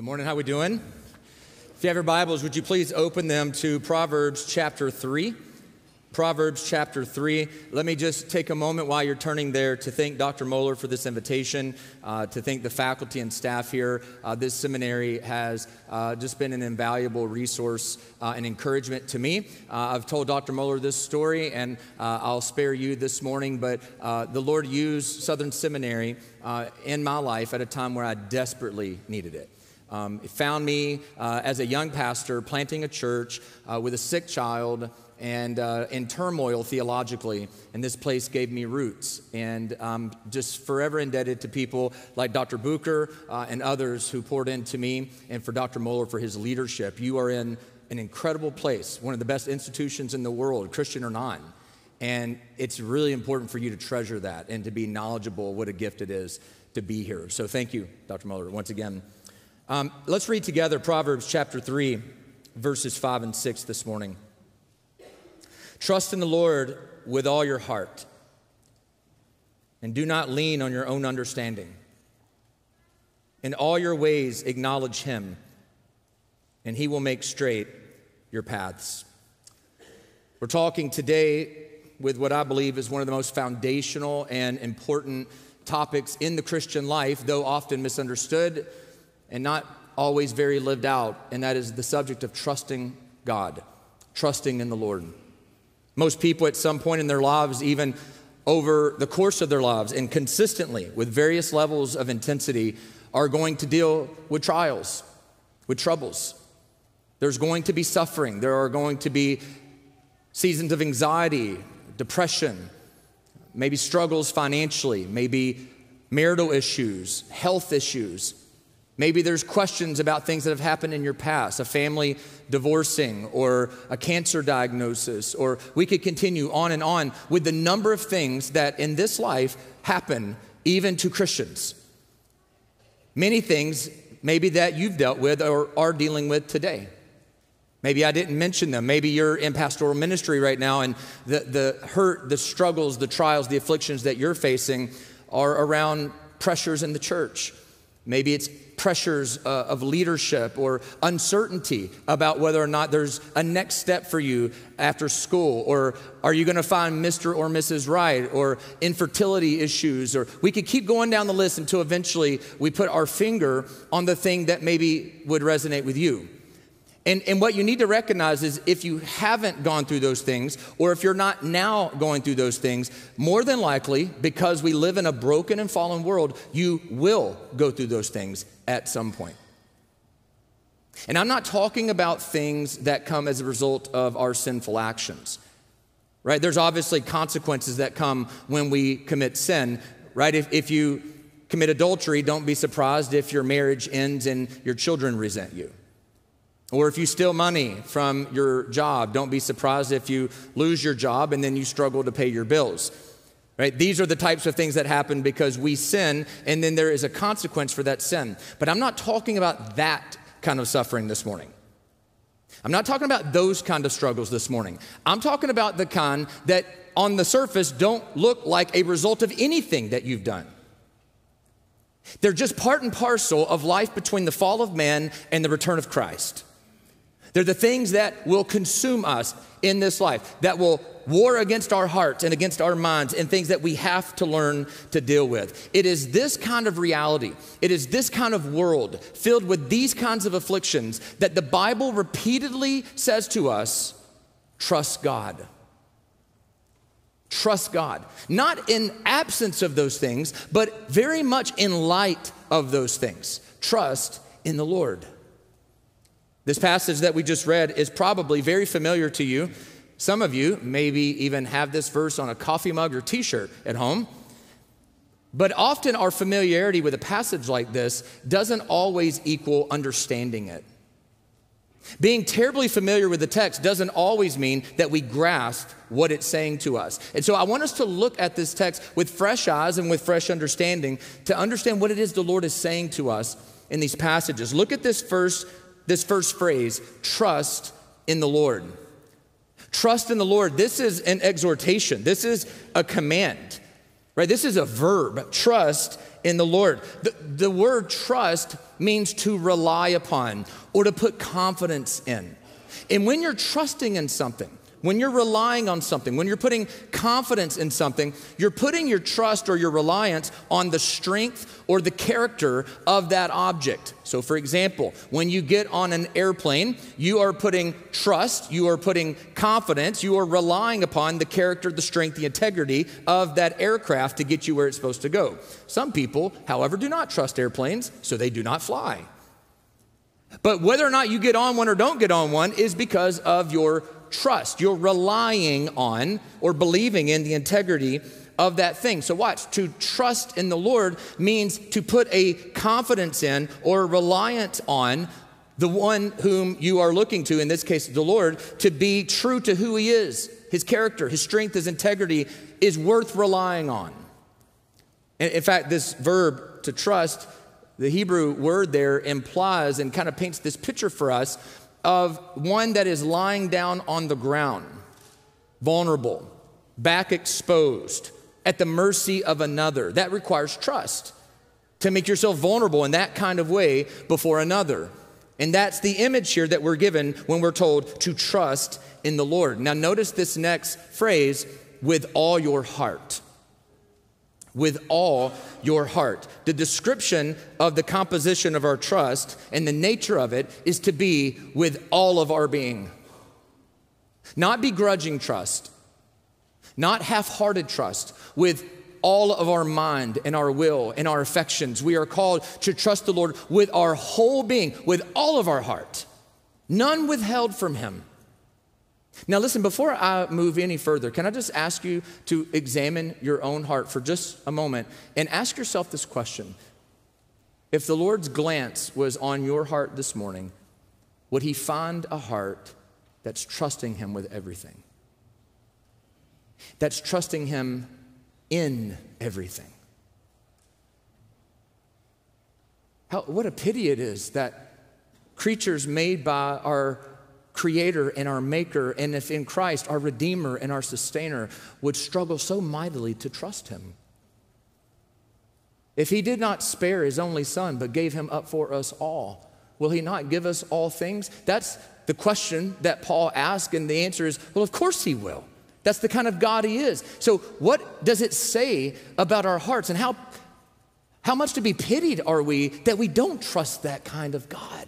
Good morning. How are we doing? If you have your Bibles, would you please open them to Proverbs chapter 3? Proverbs chapter 3. Let me just take a moment while you're turning there to thank Dr. Mohler for this invitation, uh, to thank the faculty and staff here. Uh, this seminary has uh, just been an invaluable resource uh, and encouragement to me. Uh, I've told Dr. Mohler this story, and uh, I'll spare you this morning, but the Lord used Southern Seminary in my life at a time where I desperately needed it. Um, it found me uh, as a young pastor planting a church uh, with a sick child and uh, in turmoil theologically, and this place gave me roots. And I'm just forever indebted to people like Dr. Bucher uh, and others who poured into me, and for Dr. Mohler for his leadership. You are in an incredible place, one of the best institutions in the world, Christian or non. And it's really important for you to treasure that and to be knowledgeable what a gift it is to be here. So thank you, Dr. Mohler, once again. Um, let's read together Proverbs chapter 3, verses 5 and 6 this morning. Trust in the Lord with all your heart, and do not lean on your own understanding. In all your ways, acknowledge him, and he will make straight your paths. We're talking today with what I believe is one of the most foundational and important topics in the Christian life, though often misunderstood and not always very lived out, and that is the subject of trusting God, trusting in the Lord. Most people at some point in their lives, even over the course of their lives and consistently with various levels of intensity, are going to deal with trials, with troubles. There's going to be suffering. There are going to be seasons of anxiety, depression, maybe struggles financially, maybe marital issues, health issues, Maybe there's questions about things that have happened in your past, a family divorcing or a cancer diagnosis, or we could continue on and on with the number of things that in this life happen even to Christians. Many things maybe that you've dealt with or are dealing with today. Maybe I didn't mention them. Maybe you're in pastoral ministry right now and the, the hurt, the struggles, the trials, the afflictions that you're facing are around pressures in the church. Maybe it's pressures uh, of leadership or uncertainty about whether or not there's a next step for you after school or are you going to find Mr. or Mrs. Right or infertility issues or we could keep going down the list until eventually we put our finger on the thing that maybe would resonate with you. And, and what you need to recognize is if you haven't gone through those things, or if you're not now going through those things, more than likely, because we live in a broken and fallen world, you will go through those things at some point. And I'm not talking about things that come as a result of our sinful actions, right? There's obviously consequences that come when we commit sin, right? If, if you commit adultery, don't be surprised if your marriage ends and your children resent you. Or if you steal money from your job, don't be surprised if you lose your job and then you struggle to pay your bills. Right? These are the types of things that happen because we sin and then there is a consequence for that sin. But I'm not talking about that kind of suffering this morning. I'm not talking about those kind of struggles this morning. I'm talking about the kind that on the surface don't look like a result of anything that you've done. They're just part and parcel of life between the fall of man and the return of Christ. They're the things that will consume us in this life, that will war against our hearts and against our minds, and things that we have to learn to deal with. It is this kind of reality, it is this kind of world filled with these kinds of afflictions that the Bible repeatedly says to us trust God. Trust God. Not in absence of those things, but very much in light of those things. Trust in the Lord. This passage that we just read is probably very familiar to you. Some of you maybe even have this verse on a coffee mug or t shirt at home. But often our familiarity with a passage like this doesn't always equal understanding it. Being terribly familiar with the text doesn't always mean that we grasp what it's saying to us. And so I want us to look at this text with fresh eyes and with fresh understanding to understand what it is the Lord is saying to us in these passages. Look at this first this first phrase trust in the Lord. Trust in the Lord. This is an exhortation, this is a command. Right? This is a verb, trust in the Lord. The, the word trust means to rely upon or to put confidence in. And when you're trusting in something, when you're relying on something, when you're putting confidence in something, you're putting your trust or your reliance on the strength or the character of that object. So, for example, when you get on an airplane, you are putting trust, you are putting confidence, you are relying upon the character, the strength, the integrity of that aircraft to get you where it's supposed to go. Some people, however, do not trust airplanes, so they do not fly. But whether or not you get on one or don't get on one is because of your trust. You're relying on or believing in the integrity of that thing. So, watch, to trust in the Lord means to put a confidence in or reliance on the one whom you are looking to, in this case, the Lord, to be true to who He is. His character, His strength, His integrity is worth relying on. In fact, this verb to trust, the Hebrew word there implies and kind of paints this picture for us of one that is lying down on the ground, vulnerable, back exposed, at the mercy of another. That requires trust to make yourself vulnerable in that kind of way before another. And that's the image here that we're given when we're told to trust in the Lord. Now, notice this next phrase with all your heart with all your heart. The description of the composition of our trust and the nature of it is to be with all of our being. Not begrudging trust, not half hearted trust, with all of our mind and our will and our affections. We are called to trust the Lord with our whole being, with all of our heart, none withheld from Him. Now, listen, before I move any further, can I just ask you to examine your own heart for just a moment and ask yourself this question? If the Lord's glance was on your heart this morning, would He find a heart that's trusting Him with everything? That's trusting Him in everything? How, what a pity it is that creatures made by our creator and our maker, and if in Christ, our redeemer and our sustainer, would struggle so mightily to trust him. If he did not spare his only son, but gave him up for us all, will he not give us all things? That's the question that Paul asked, and the answer is, well, of course he will. That's the kind of God he is. So, what does it say about our hearts, and how, how much to be pitied are we that we don't trust that kind of God?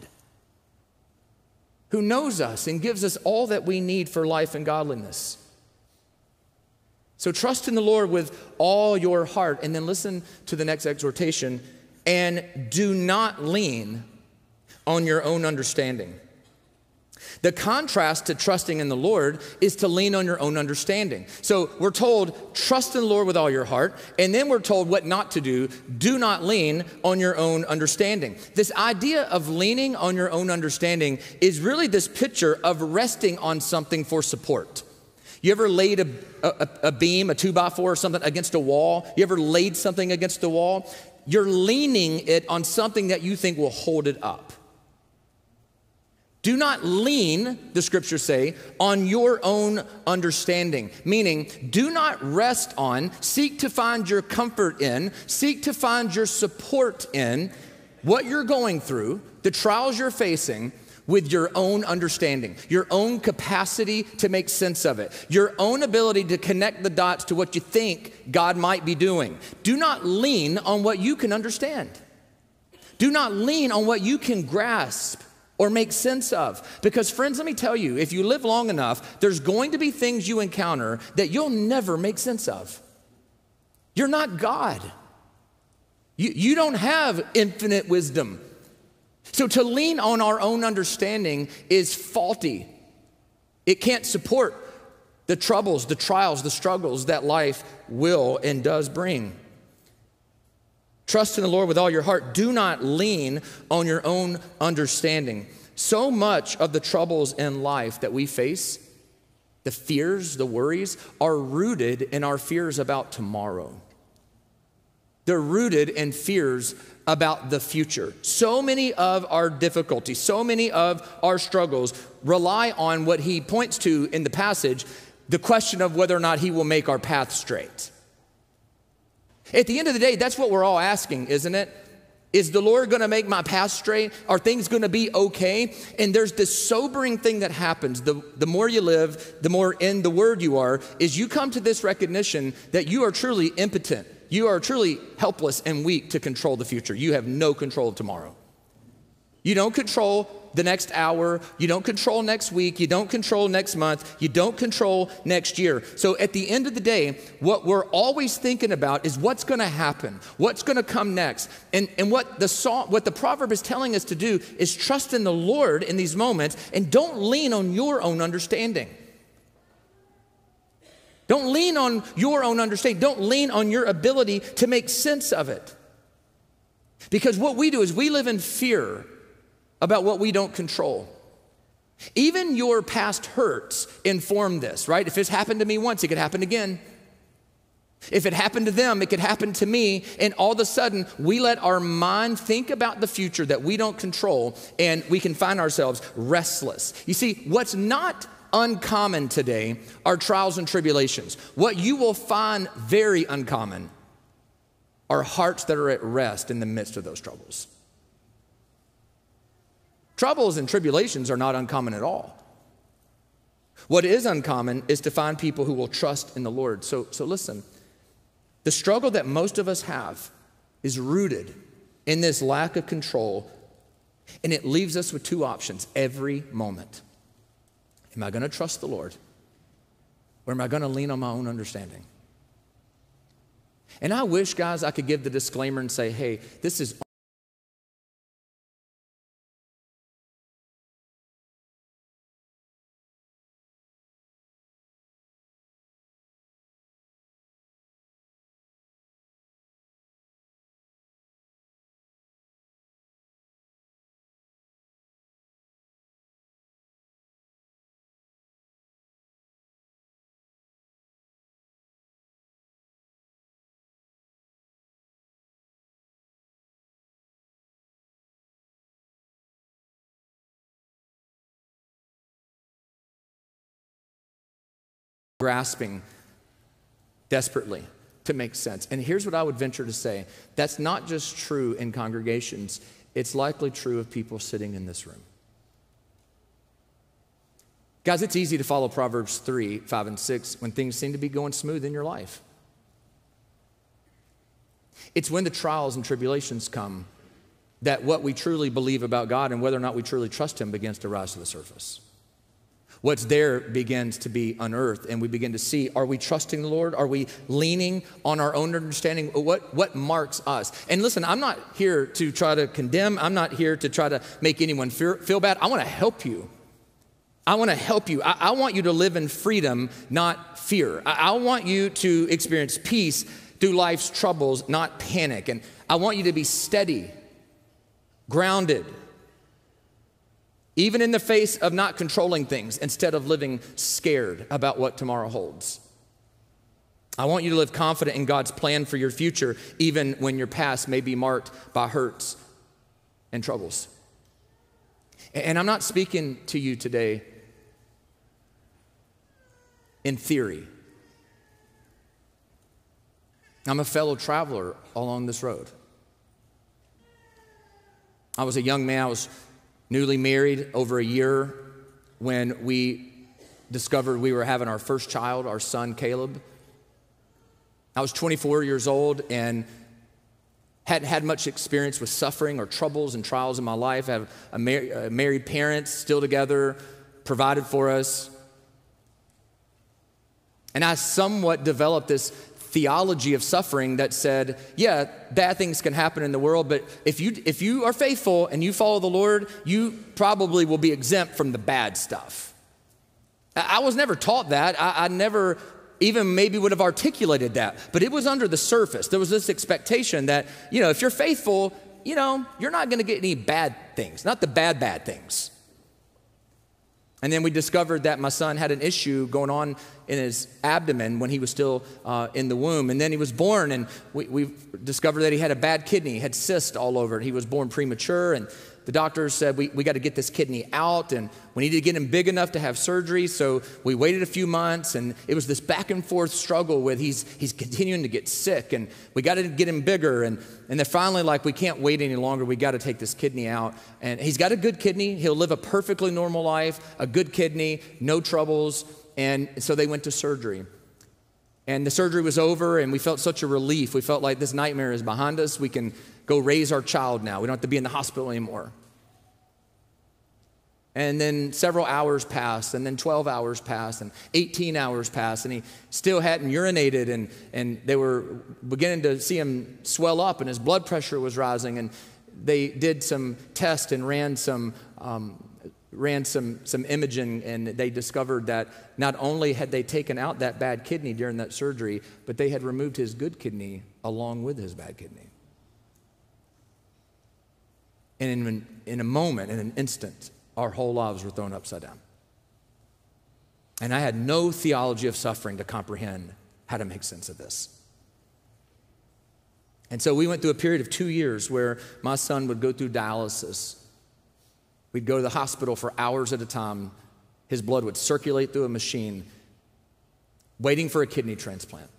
Who knows us and gives us all that we need for life and godliness. So trust in the Lord with all your heart. And then listen to the next exhortation and do not lean on your own understanding. The contrast to trusting in the Lord is to lean on your own understanding. So we're told, trust in the Lord with all your heart, and then we're told what not to do. Do not lean on your own understanding. This idea of leaning on your own understanding is really this picture of resting on something for support. You ever laid a, a, a beam, a two by four or something against a wall? You ever laid something against the wall? You're leaning it on something that you think will hold it up. Do not lean, the scriptures say, on your own understanding, meaning do not rest on, seek to find your comfort in, seek to find your support in what you're going through, the trials you're facing, with your own understanding, your own capacity to make sense of it, your own ability to connect the dots to what you think God might be doing. Do not lean on what you can understand. Do not lean on what you can grasp or make sense of. Because, friends, let me tell you, if you live long enough, there's going to be things you encounter that you'll never make sense of. You're not God, you, you don't have infinite wisdom. So, to lean on our own understanding is faulty. It can't support the troubles, the trials, the struggles that life will and does bring. Trust in the Lord with all your heart. Do not lean on your own understanding. So much of the troubles in life that we face, the fears, the worries, are rooted in our fears about tomorrow. They're rooted in fears about the future. So many of our difficulties, so many of our struggles rely on what he points to in the passage the question of whether or not he will make our path straight. At the end of the day, that's what we're all asking, isn't it? Is the Lord going to make my path straight? Are things going to be okay? And there's this sobering thing that happens. The, the more you live, the more in the Word you are, is you come to this recognition that you are truly impotent. You are truly helpless and weak to control the future. You have no control of tomorrow. You don't control the next hour. You don't control next week. You don't control next month. You don't control next year. So at the end of the day, what we're always thinking about is what's going to happen, what's going to come next. And, and what, the song, what the proverb is telling us to do is trust in the Lord in these moments and don't lean on your own understanding. Don't lean on your own understanding. Don't lean on your ability to make sense of it. Because what we do is we live in fear about what we don't control. Even your past hurts inform this, right? If it's happened to me once, it could happen again. If it happened to them, it could happen to me. And all of a sudden, we let our mind think about the future that we don't control, and we can find ourselves restless. You see, what's not uncommon today are trials and tribulations. What you will find very uncommon are hearts that are at rest in the midst of those troubles. Troubles and tribulations are not uncommon at all. What is uncommon is to find people who will trust in the Lord. So, so listen, the struggle that most of us have is rooted in this lack of control, and it leaves us with two options every moment. Am I going to trust the Lord, or am I going to lean on my own understanding? And I wish, guys, I could give the disclaimer and say, hey, this is grasping desperately to make sense. And here's what I would venture to say that's not just true in congregations, it's likely true of people sitting in this room. Guys, it's easy to follow Proverbs 3, 5, and 6 when things seem to be going smooth in your life. It's when the trials and tribulations come that what we truly believe about God and whether or not we truly trust Him begins to rise to the surface. What's there begins to be unearthed, and we begin to see are we trusting the Lord? Are we leaning on our own understanding? What, what marks us? And listen, I'm not here to try to condemn, I'm not here to try to make anyone feel, feel bad. I want to help you. I want to help you. I, I, want you to live in freedom, not fear. I, I want you to experience peace through life's troubles, not panic. And I want you to be steady, grounded, even in the face of not controlling things, instead of living scared about what tomorrow holds. I want you to live confident in God's plan for your future, even when your past may be marked by hurts and troubles. And I'm not speaking to you today in theory. I'm a fellow traveler along this road. I was a young man, I was newly married over a year when we discovered we were having our first child, our son Caleb. I was 24 years old and hadn't had much experience with suffering or troubles and trials in my life. I have a, mar- a married parents still together, provided for us. And I somewhat developed this theology of suffering that said, yeah, bad things can happen in the world, but if you, if you are faithful and you follow the Lord, you probably will be exempt from the bad stuff. I was never taught that. I, I never even maybe would have articulated that, but it was under the surface. There was this expectation that, you know, if you're faithful, you know, you're not going to get any bad things, not the bad, bad things. And then we discovered that my son had an issue going on in his abdomen when he was still uh, in the womb. And then he was born, and we, we, discovered that he had a bad kidney, had cysts all over it. He was born premature, and the doctors said we, we got to get this kidney out and we needed to get him big enough to have surgery. So we waited a few months and it was this back and forth struggle with he's, he's continuing to get sick and we got to get him bigger. And, and then finally, like, we can't wait any longer. We got to take this kidney out. And he's got a good kidney. He'll live a perfectly normal life, a good kidney, no troubles. And so they went to surgery. And the surgery was over, and we felt such a relief. We felt like this nightmare is behind us. We can go raise our child now. We don't have to be in the hospital anymore. And then several hours passed, and then 12 hours passed, and 18 hours passed, and he still hadn't urinated, and, and they were beginning to see him swell up, and his blood pressure was rising. And they did some tests and ran some, um, ran some, some imaging, and they discovered that not only had they taken out that bad kidney during that surgery, but they had removed his good kidney along with his bad kidney. And in, in a moment, in an instant, our whole lives were thrown upside down. And I had no theology of suffering to comprehend how to make sense of this. And so we went through a period of two years where my son would go through dialysis. We'd go to the hospital for hours at a time. His blood would circulate through a machine, waiting for a kidney transplant.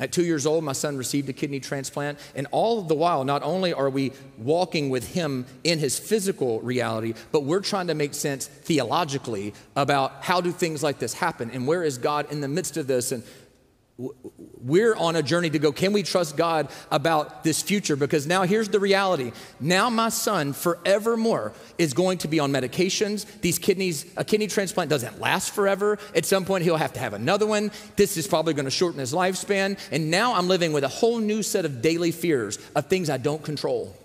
At two years old, my son received a kidney transplant. And all the while, not only are we walking with him in his physical reality, but we're trying to make sense theologically about how do things like this happen and where is God in the midst of this and we're on a journey to go can we trust god about this future? Because now here's the reality. Now my son forevermore is going to be on medications. These kidneys a kidney transplant doesn't last forever. At some point he'll have to have another one. This is probably going to shorten his lifespan. And now i'm living with a whole new set of daily fears of things i don't control.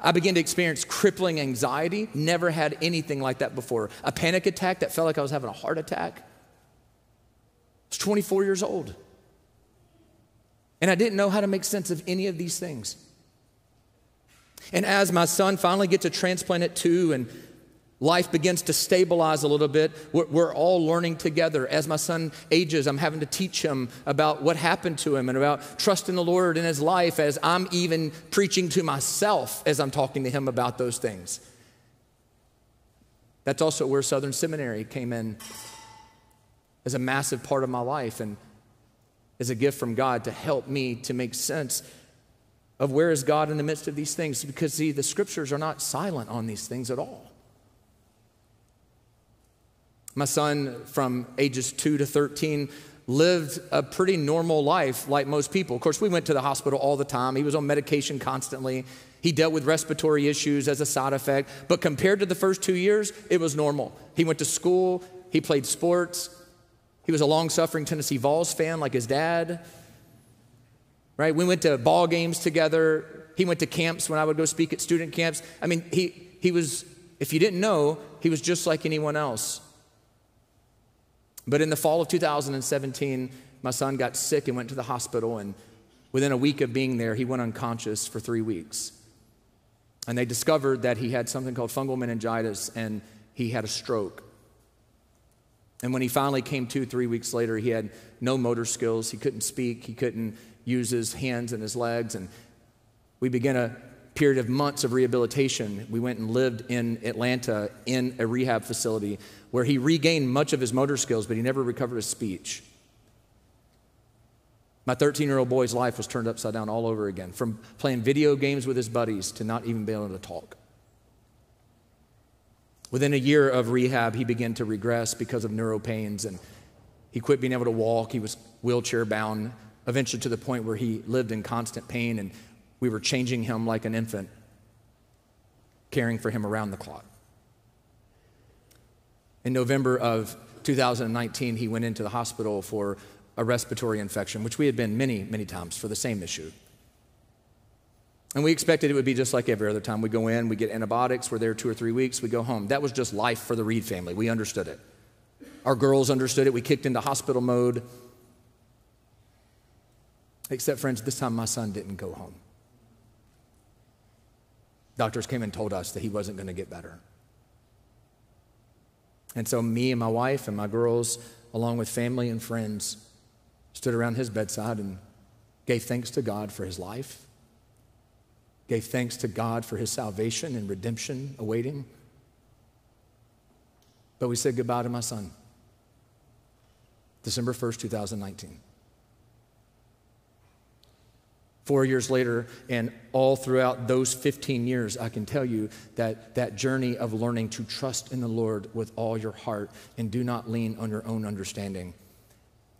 I began to experience crippling anxiety. Never had anything like that before. A panic attack that felt like I was having a heart attack was 24 years old. And I didn't know how to make sense of any of these things. And as my son finally gets a transplant at two and life begins to stabilize a little bit, we're, we're, all learning together. As my son ages, I'm having to teach him about what happened to him and about trusting the Lord in his life as I'm even preaching to myself as I'm talking to him about those things. That's also where Southern Seminary came in is a massive part of my life and is a gift from God to help me to make sense of where is God in the midst of these things because see the scriptures are not silent on these things at all. My son from ages 2 to 13 lived a pretty normal life like most people. Of course, we went to the hospital all the time. He was on medication constantly. He dealt with respiratory issues as a side effect, but compared to the first 2 years, it was normal. He went to school, he played sports, he was a long suffering Tennessee Vols fan like his dad. Right? We went to ball games together. He went to camps when I would go speak at student camps. I mean, he, he was, if you didn't know, he was just like anyone else. But in the fall of 2017, my son got sick and went to the hospital. And within a week of being there, he went unconscious for three weeks. And they discovered that he had something called fungal meningitis and he had a stroke. And when he finally came to three weeks later, he had no motor skills. He couldn't speak. He couldn't use his hands and his legs. And we began a period of months of rehabilitation. We went and lived in Atlanta in a rehab facility where he regained much of his motor skills, but he never recovered his speech. My 13 year old boy's life was turned upside down all over again, from playing video games with his buddies to not even being able to talk. Within a year of rehab, he began to regress because of neuropains and he quit being able to walk. He was wheelchair bound, eventually to the point where he lived in constant pain and we were changing him like an infant, caring for him around the clock. In November of 2019, he went into the hospital for a respiratory infection, which we had been many, many times for the same issue. And we expected it would be just like every other time. We go in, we get antibiotics, we're there two or three weeks, we go home. That was just life for the Reed family. We understood it. Our girls understood it. We kicked into hospital mode. Except, friends, this time my son didn't go home. Doctors came and told us that he wasn't going to get better. And so, me and my wife and my girls, along with family and friends, stood around his bedside and gave thanks to God for his life gave thanks to God for his salvation and redemption awaiting. But we said goodbye to my son. December 1st, 2019. Four years later, and all throughout those 15 years, I can tell you that that journey of learning to trust in the Lord with all your heart and do not lean on your own understanding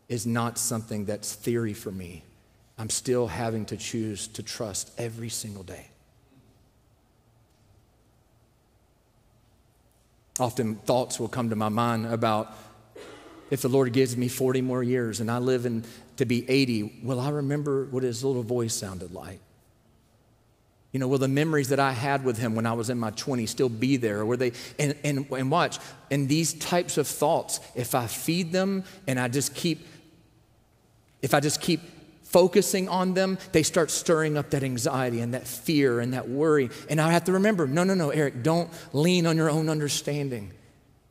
is not something that's theory for me. I'm still having to choose to trust every single day. Often thoughts will come to my mind about if the Lord gives me 40 more years and I live in, to be 80, will I remember what his little voice sounded like? You know, will the memories that I had with him when I was in my 20s still be there? Or were they, and, and, and watch, and these types of thoughts, if I feed them and I just keep, if I just keep focusing on them, they start stirring up that anxiety and that fear and that worry. And I have to remember no, no, no, Erik, don't lean on your own understanding.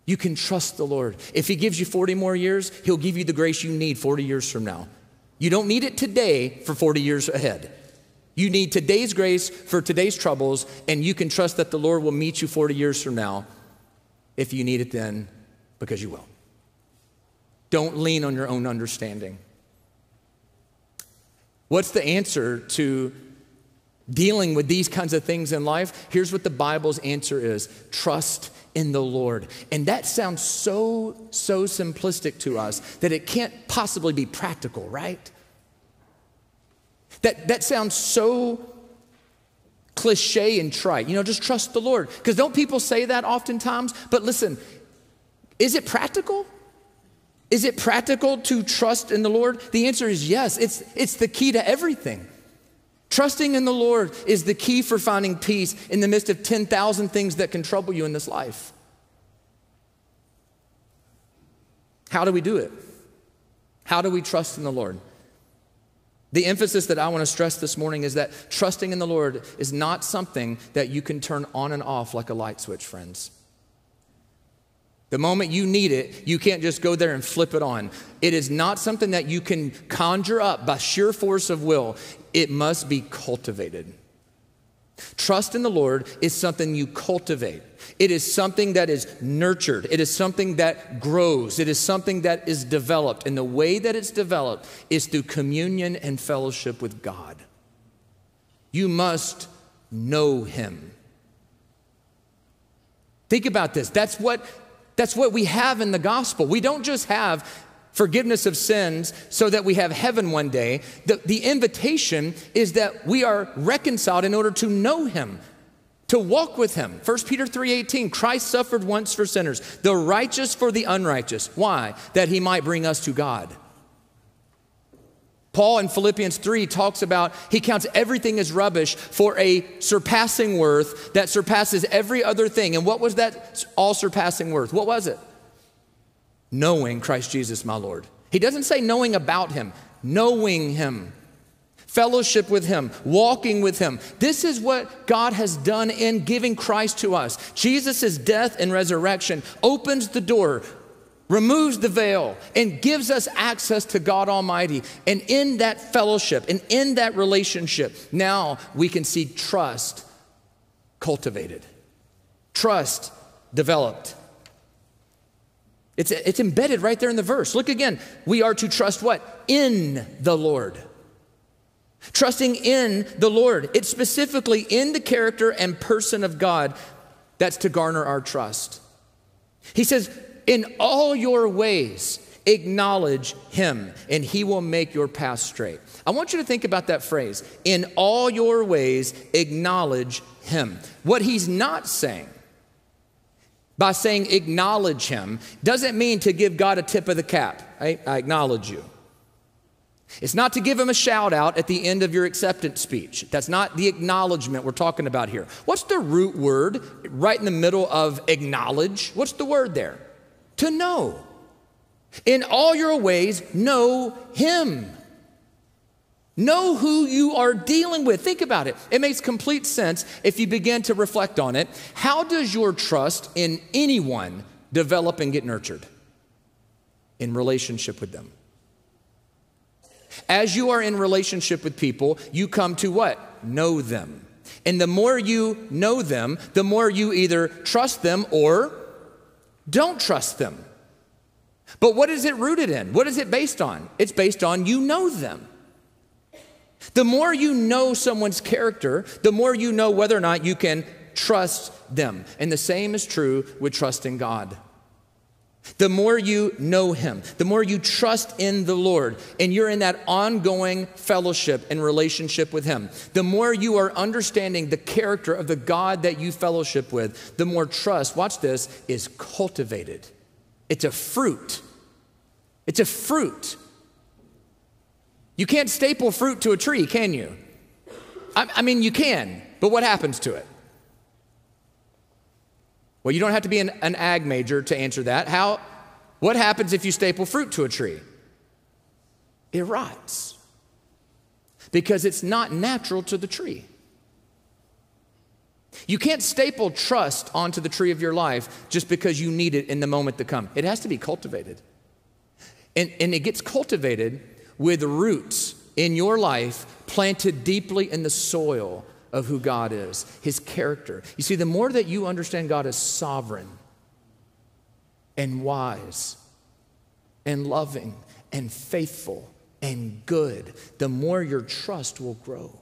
You can trust the Lord. If He gives you 40 more years, He'll give you the grace you need 40 years from now. You don't need it today for 40 years ahead. You need today's grace for today's troubles, and you can trust that the Lord will meet you 40 years from now if you need it then, because you will. Don't lean on your own understanding. What's the answer to dealing with these kinds of things in life? Here's what the Bible's answer is trust in the Lord. And that sounds so, so simplistic to us that it can't possibly be practical, right? That, that sounds so cliche and trite. You know, just trust the Lord. Because don't people say that oftentimes? But listen, is it practical? Is it practical to trust in the Lord? The answer is yes. It's, it's the key to everything. Trusting in the Lord is the key for finding peace in the midst of 10,000 things that can trouble you in this life. How do we do it? How do we trust in the Lord? The emphasis that I want to stress this morning is that trusting in the Lord is not something that you can turn on and off like a light switch, friends. The moment you need it, you can't just go there and flip it on. It is not something that you can conjure up by sheer force of will. It must be cultivated. Trust in the Lord is something you cultivate. It is something that is nurtured. It is something that grows. It is something that is developed. And the way that it's developed is through communion and fellowship with God. You must know Him. Think about this. That's what that's what we have in the gospel. We don't just have forgiveness of sins so that we have heaven one day. The, the invitation is that we are reconciled in order to know him, to walk with him. 1 Peter 3:18 Christ suffered once for sinners, the righteous for the unrighteous. Why? That he might bring us to God. Paul in Philippians 3 talks about he counts everything as rubbish for a surpassing worth that surpasses every other thing. And what was that all surpassing worth? What was it? Knowing Christ Jesus, my Lord. He doesn't say knowing about him, knowing him, fellowship with him, walking with him. This is what God has done in giving Christ to us. Jesus' death and resurrection opens the door removes the veil and gives us access to God Almighty. And in that fellowship and in that relationship, now we can see trust cultivated, trust developed. It's, it's embedded right there in the verse. Look again. We are to trust what? In the Lord. Trusting in the Lord. It's specifically in the character and person of God that's to garner our trust. He says, in all your ways, acknowledge him, and he will make your path straight. I want you to think about that phrase. In all your ways, acknowledge him. What he's not saying by saying acknowledge him doesn't mean to give God a tip of the cap. I, I acknowledge you. It's not to give him a shout out at the end of your acceptance speech. That's not the acknowledgement we're talking about here. What's the root word right in the middle of acknowledge? What's the word there? To know. In all your ways, know Him. Know who you are dealing with. Think about it. It makes complete sense if you begin to reflect on it. How does your trust in anyone develop and get nurtured? In relationship with them. As you are in relationship with people, you come to what? Know them. And the more you know them, the more you either trust them or don't trust them. But what is it rooted in? What is it based on? It's based on you know them. The more you know someone's character, the more you know whether or not you can trust them. And the same is true with trusting God. The more you know Him, the more you trust in the Lord, and you're in that ongoing fellowship and relationship with Him, the more you are understanding the character of the God that you fellowship with, the more trust, watch this, is cultivated. It's a fruit. It's a fruit. You can't staple fruit to a tree, can you? I, I mean, you can, but what happens to it? Well, you don't have to be an, an ag major to answer that. How, what happens if you staple fruit to a tree? It rots because it's not natural to the tree. You can't staple trust onto the tree of your life just because you need it in the moment to come. It has to be cultivated. And, and it gets cultivated with roots in your life planted deeply in the soil of who God is, his character. You see, the more that you understand God as sovereign and wise and loving and faithful and good, the more your trust will grow.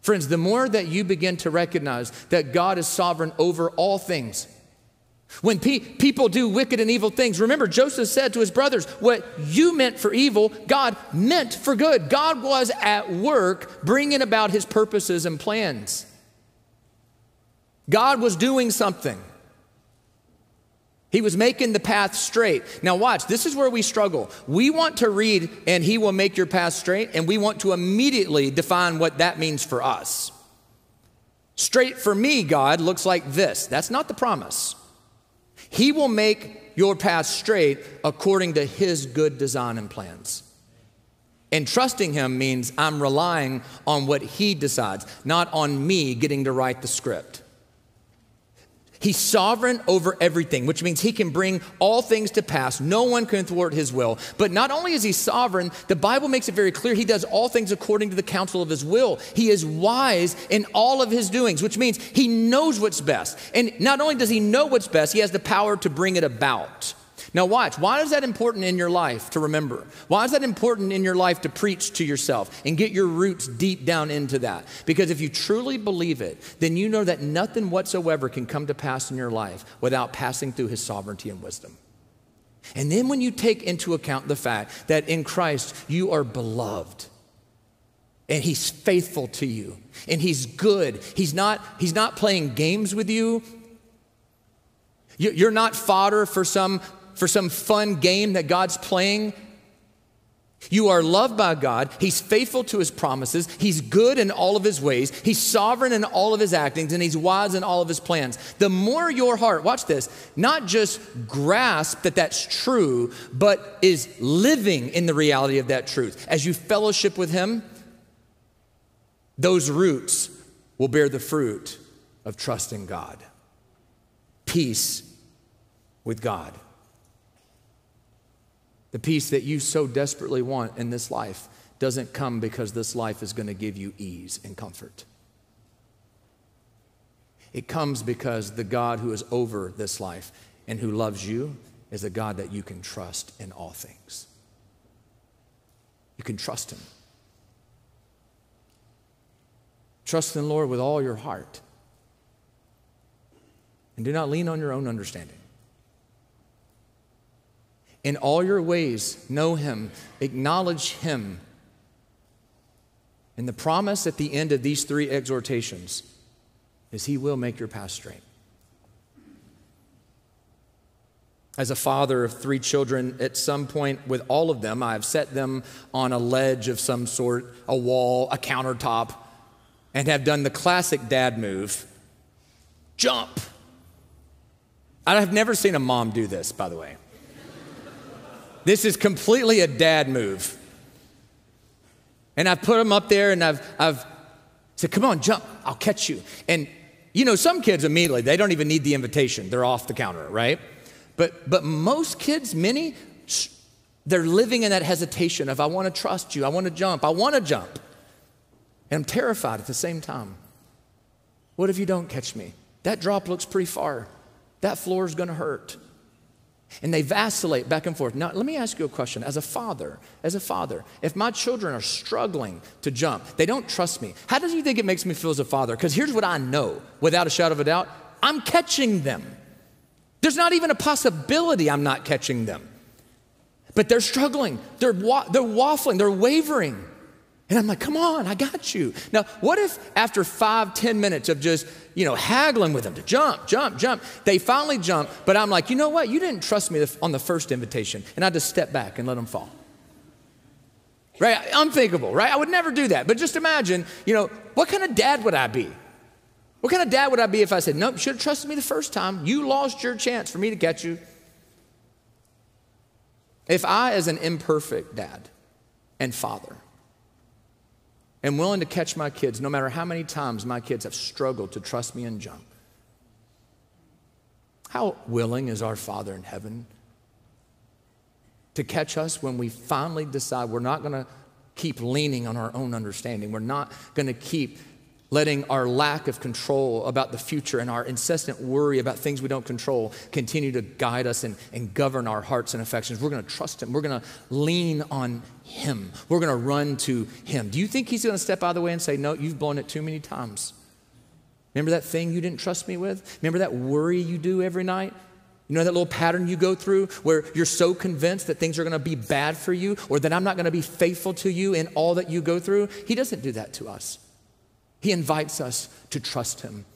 Friends, the more that you begin to recognize that God is sovereign over all things, when pe- people do wicked and evil things, remember Joseph said to his brothers, What you meant for evil, God meant for good. God was at work bringing about his purposes and plans. God was doing something. He was making the path straight. Now, watch, this is where we struggle. We want to read, and He will make your path straight, and we want to immediately define what that means for us. Straight for me, God, looks like this. That's not the promise. He will make your path straight according to His good design and plans. And trusting Him means I'm relying on what He decides, not on me getting to write the script. He's sovereign over everything, which means he can bring all things to pass. No one can thwart his will. But not only is he sovereign, the Bible makes it very clear he does all things according to the counsel of his will. He is wise in all of his doings, which means he knows what's best. And not only does he know what's best, he has the power to bring it about. Now, watch. Why is that important in your life to remember? Why is that important in your life to preach to yourself and get your roots deep down into that? Because if you truly believe it, then you know that nothing whatsoever can come to pass in your life without passing through his sovereignty and wisdom. And then when you take into account the fact that in Christ you are beloved, and he's faithful to you and he's good he's not he's not playing games with you you're not fodder for some for some fun game that God's playing. You are loved by God. He's faithful to his promises. He's good in all of his ways. He's sovereign in all of his actings, and he's wise in all of his plans. The more your heart, watch this, not just grasp that that's true, but is living in the reality of that truth. As you fellowship with him, those roots will bear the fruit of trusting God. Peace with God the peace that you so desperately want in this life doesn't come because this life is going to give you ease and comfort. It comes because the God who is over this life and who loves you is a God that you can trust in all things. You can trust Him. Trust in the Lord with all your heart. And do not lean on your own understanding. In all your ways, know him, acknowledge him. And the promise at the end of these three exhortations is he will make your path straight. As a father of three children, at some point with all of them, I've set them on a ledge of some sort, a wall, a countertop, and have done the classic dad move jump. I have never seen a mom do this, by the way. This is completely a dad move. And I've put them up there and I've, I've said, Come on, jump, I'll catch you. And you know, some kids immediately, they don't even need the invitation, they're off the counter, right? But, but most kids, many, they're living in that hesitation of, I wanna trust you, I wanna jump, I wanna jump. And I'm terrified at the same time. What if you don't catch me? That drop looks pretty far. That floor is going to hurt. And they vacillate back and forth. Now, let me ask you a question. As a father, as a father, if my children are struggling to jump, they don't trust me. How do you think it makes me feel as a father? Because here's what I know without a shadow of a doubt I'm catching them. There's not even a possibility I'm not catching them. But they're struggling, they're, wa- they're waffling, they're wavering. And I'm like, come on, I got you. Now, what if after five, ten minutes of just, you know, haggling with them to jump, jump, jump, they finally jump, but I'm like, you know what? You didn't trust me on the first invitation. And I just step back and let them fall. Right? Unthinkable, right? I would never do that. But just imagine, you know, what kind of dad would I be? What kind of dad would I be if I said, nope, you should have trusted me the first time. You lost your chance for me to catch you. If I, as an imperfect dad and father, am willing to catch my kids no matter how many times my kids have struggled to trust me and jump. How willing is our Father in heaven to catch us when we finally decide we're not going to keep leaning on our own understanding? We're not going to keep letting our lack of control about the future and our incessant worry about things we don't control continue to guide us and, and govern our hearts and affections. We're going to trust Him. We're going to lean on Him. We're going to run to Him. Do you think He's going to step out of the way and say, No, you've blown it too many times? Remember that thing you didn't trust me with? Remember that worry you do every night? You know that little pattern you go through where you're so convinced that things are going to be bad for you or that I'm not going to be faithful to you in all that you go through? He doesn't do that to us. He invites us to trust Him.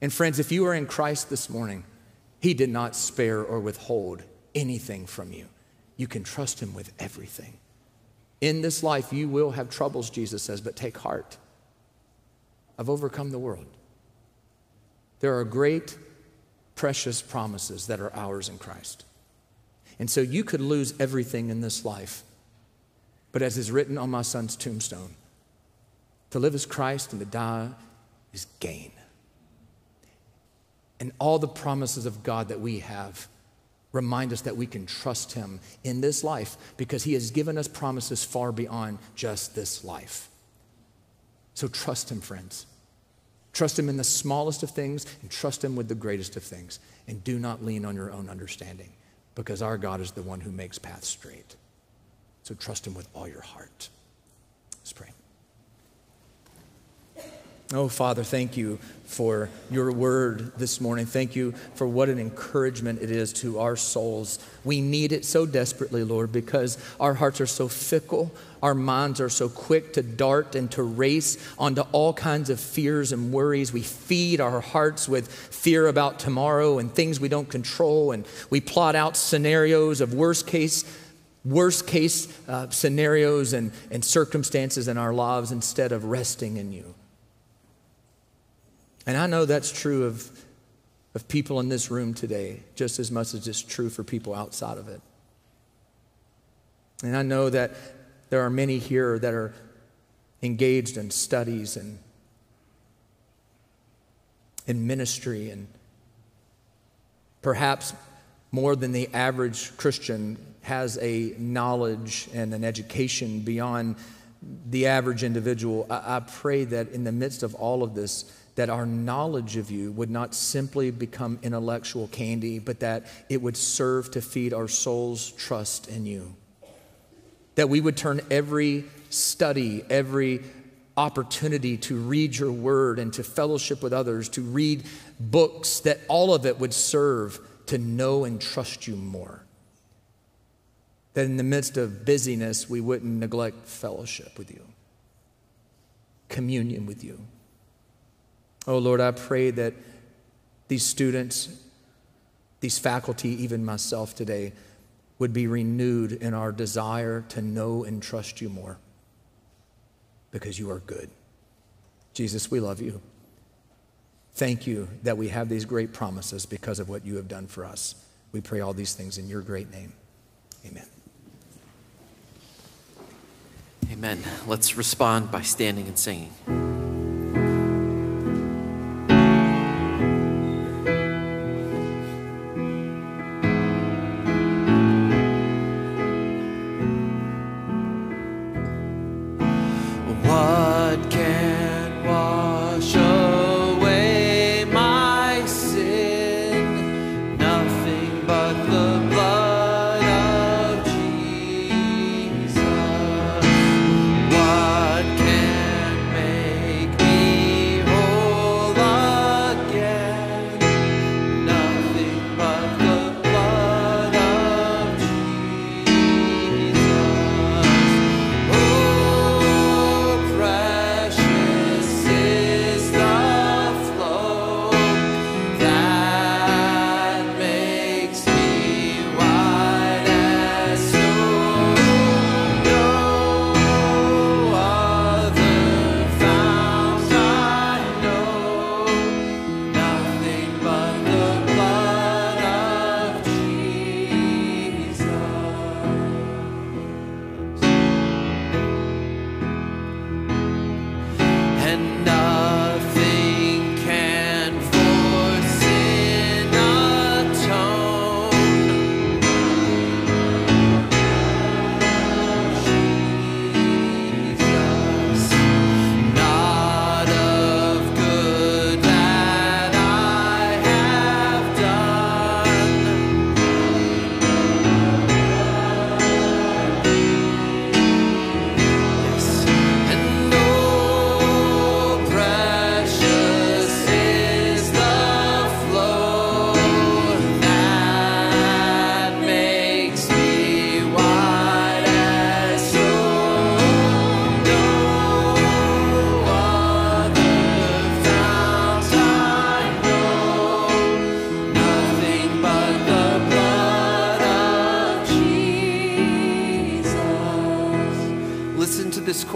And friends, if you are in Christ this morning, He did not spare or withhold anything from you. You can trust Him with everything. In this life, you will have troubles, Jesus says, but take heart. I've overcome the world. There are great, precious promises that are ours in Christ. And so you could lose everything in this life. But as is written on my son's tombstone, to live is Christ and to die is gain. And all the promises of God that we have remind us that we can trust Him in this life because He has given us promises far beyond just this life. So trust Him, friends. Trust Him in the smallest of things and trust Him with the greatest of things. And do not lean on your own understanding because our God is the one who makes paths straight. So trust Him with all your heart. Let's pray. Oh, Father, thank you for your word this morning. Thank you for what an encouragement it is to our souls. We need it so desperately, Lord, because our hearts are so fickle. Our minds are so quick to dart and to race onto all kinds of fears and worries. We feed our hearts with fear about tomorrow and things we don't control, and we plot out scenarios of worst case worst case uh, scenarios and, and circumstances in our lives instead of resting in you. And I know that's true of, of people in this room today, just as much as it's true for people outside of it. And I know that there are many here that are engaged in studies and in ministry and perhaps more than the average Christian has a knowledge and an education beyond the average individual. I, I pray that in the midst of all of this, that our knowledge of you would not simply become intellectual candy, but that it would serve to feed our soul's trust in you. That we would turn every study, every opportunity to read your word and to fellowship with others, to read books, that all of it would serve to know and trust you more. That in the midst of busyness, we wouldn't neglect fellowship with you, communion with you. Oh Lord, I pray that these students, these faculty, even myself today, would be renewed in our desire to know and trust you more because you are good. Jesus, we love you. Thank you that we have these great promises because of what you have done for us. We pray all these things in your great name. Amen. Amen. Let's respond by standing and singing.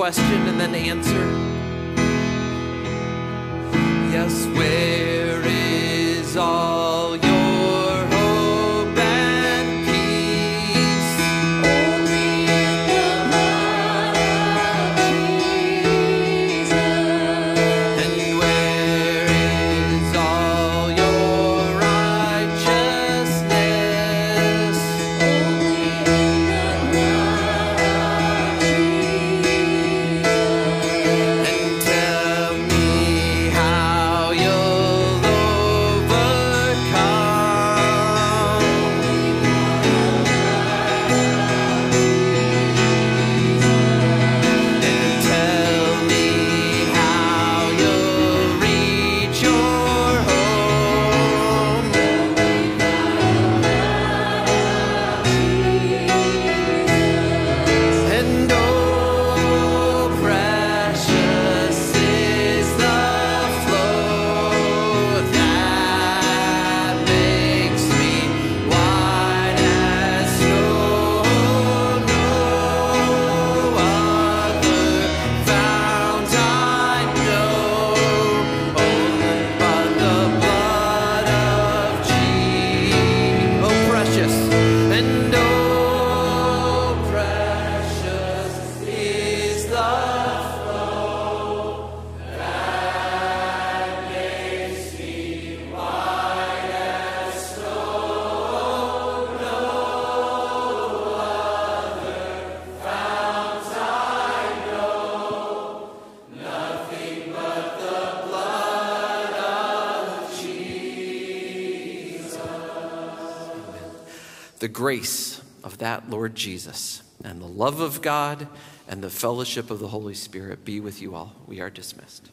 question and then answer. that Lord Jesus. And the love of God and the fellowship of the Holy Spirit be with you all. We are dismissed.